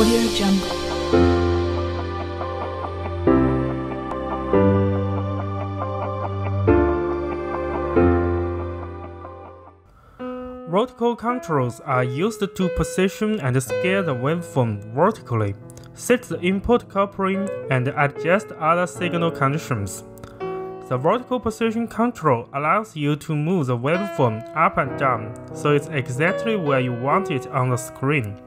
Audio Jungle. Vertical controls are used to position and scale the waveform vertically, set the input coupling, and adjust other signal conditions. The vertical position control allows you to move the waveform up and down, so it's exactly where you want it on the screen.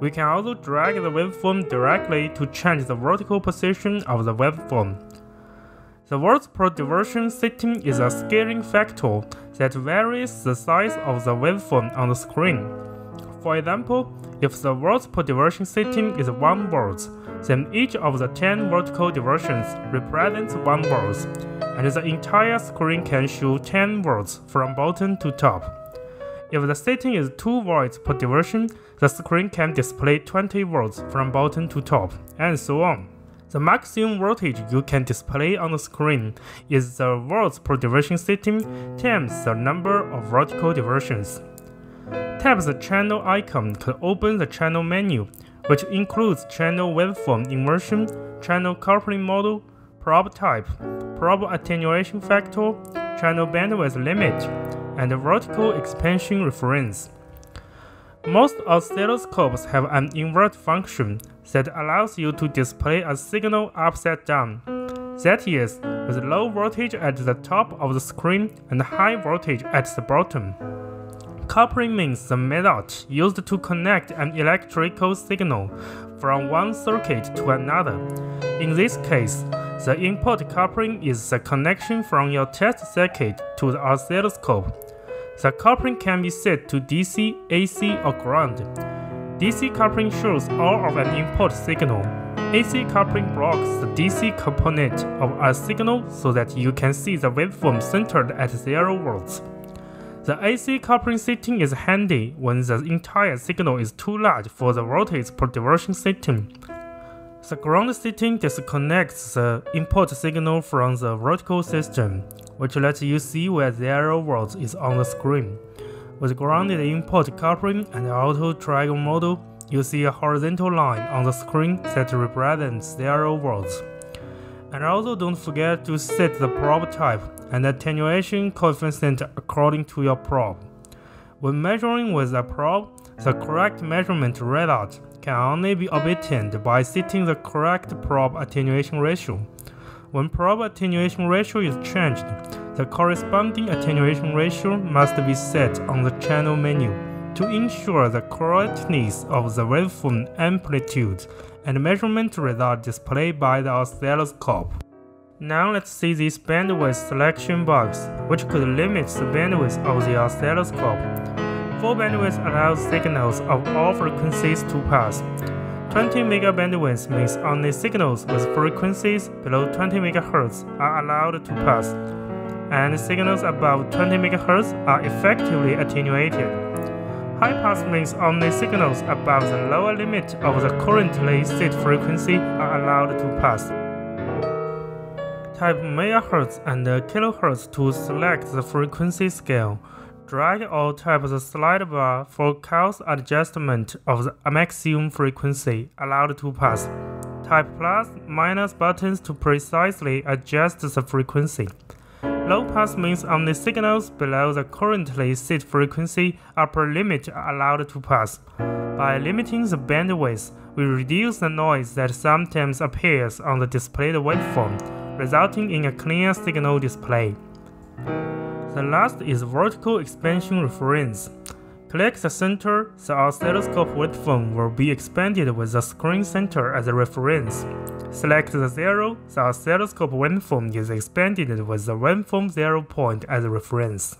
We can also drag the waveform directly to change the vertical position of the waveform. The volts per division setting is a scaling factor that varies the size of the waveform on the screen. For example, if the volts per division setting is 1 volt, then each of the 10 vertical divisions represents 1 volt, and the entire screen can show 10 volts from bottom to top. If the setting is 2 volts per division, the screen can display 20 volts from bottom to top, and so on. The maximum voltage you can display on the screen is the volts per division setting times the number of vertical divisions. Tap the channel icon to open the channel menu, which includes channel waveform inversion, channel coupling model, probe type, probe attenuation factor, channel bandwidth limit, and vertical expansion reference. Most oscilloscopes have an invert function that allows you to display a signal upside down. That is, with low voltage at the top of the screen and high voltage at the bottom. Coupling means the method used to connect an electrical signal from one circuit to another. In this case, the input coupling is the connection from your test circuit to the oscilloscope. The coupling can be set to DC, AC, or ground. DC coupling shows all of an input signal. AC coupling blocks the DC component of a signal so that you can see the waveform centered at 0 volts. The AC coupling setting is handy when the entire signal is too large for the voltage per division setting. The ground setting disconnects the input signal from the vertical system, which lets you see where 0 volts is on the screen. With grounded input coupling and auto triangle model, you see a horizontal line on the screen that represents 0 volts. And also don't forget to set the probe type and attenuation coefficient according to your probe. When measuring with a probe, the correct measurement result can only be obtained by setting the correct probe attenuation ratio. When probe attenuation ratio is changed, the corresponding attenuation ratio must be set on the channel menu to ensure the correctness of the waveform amplitude and measurement result displayed by the oscilloscope. Now let's see this bandwidth selection box, which could limit the bandwidth of the oscilloscope. Full bandwidth allows signals of all frequencies to pass. 20 megabandwidth means only signals with frequencies below 20 MHz are allowed to pass, and signals above 20 MHz are effectively attenuated. High pass means only signals above the lower limit of the currently set frequency are allowed to pass. Type megahertz and kilohertz to select the frequency scale. Drag or tap the slide bar for coarse adjustment of the maximum frequency allowed to pass. Type plus minus buttons to precisely adjust the frequency. Low pass means only signals below the currently set frequency upper limit are allowed to pass. By limiting the bandwidth, we reduce the noise that sometimes appears on the displayed waveform, resulting in a clear signal display. The last is vertical expansion reference. Click the center, the oscilloscope waveform will be expanded with the screen center as a reference. Select the zero, the oscilloscope waveform is expanded with the waveform zero point as a reference.